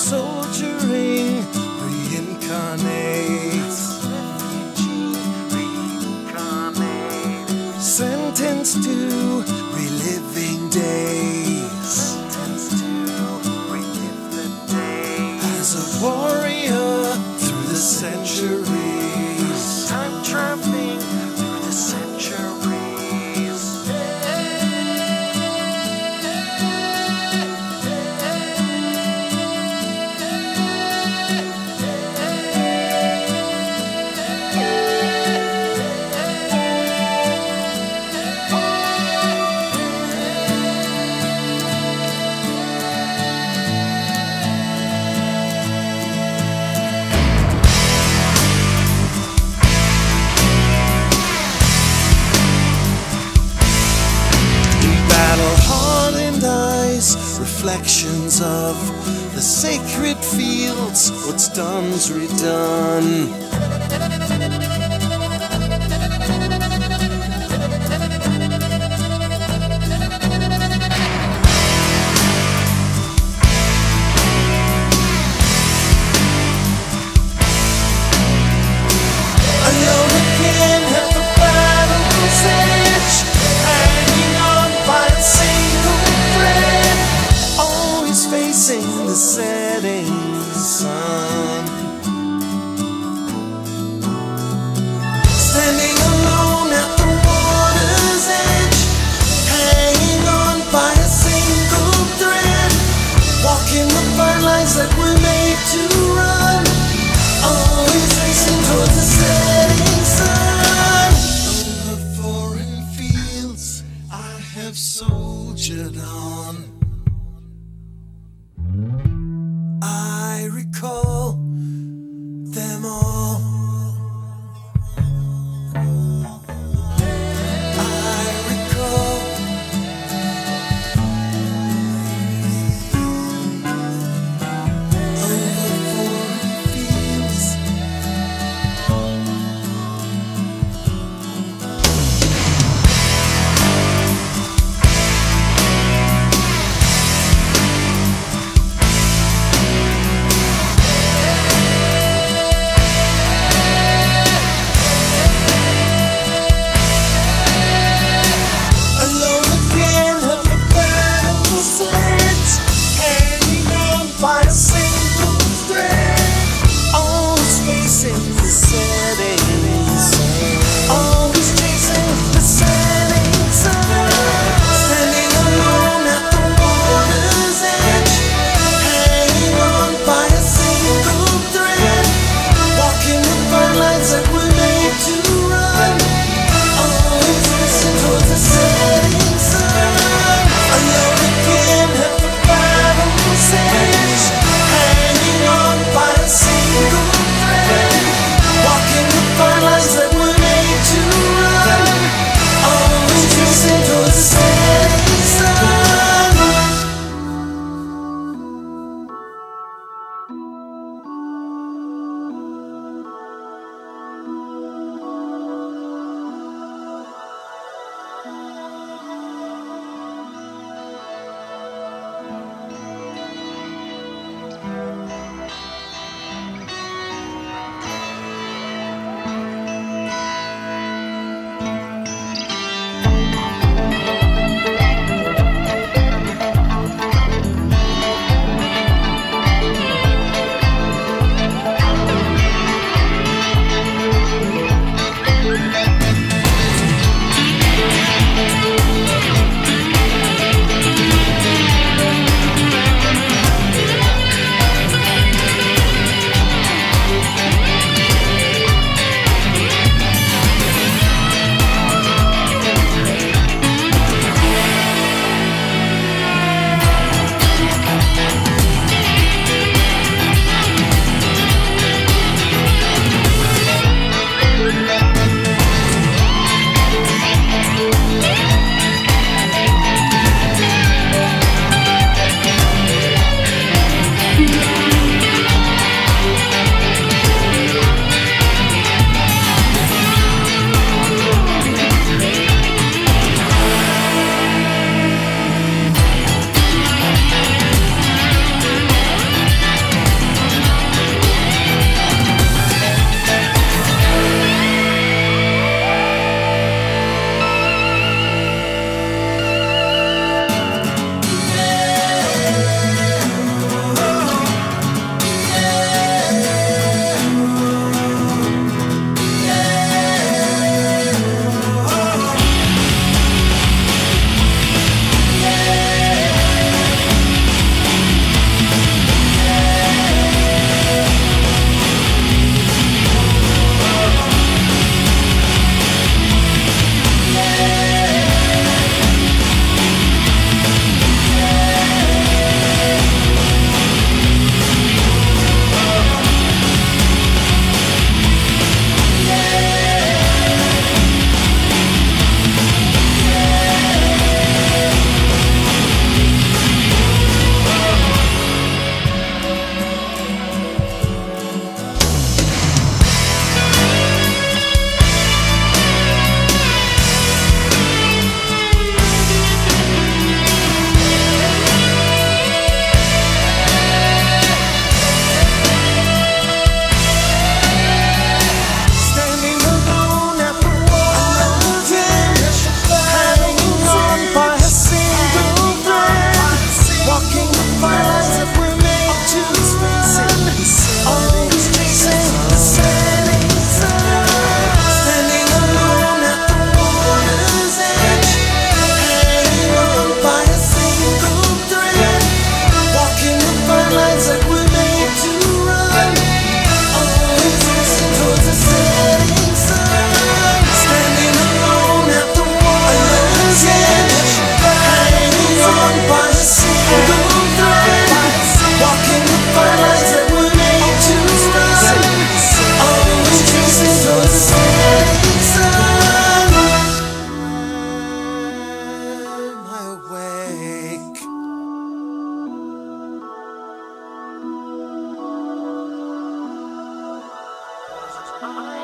so sections of the sacred fields, what's done's redone. to I